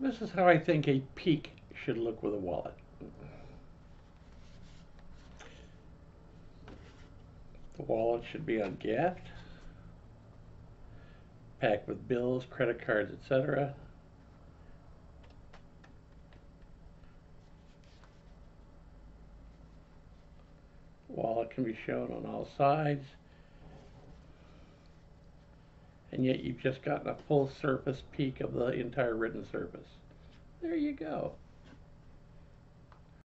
This is how I think a peek should look with a wallet. The wallet should be ungaffed, packed with bills, credit cards, etc. Wallet can be shown on all sides. And yet you've just gotten a full surface peek of the entire written surface. There you go.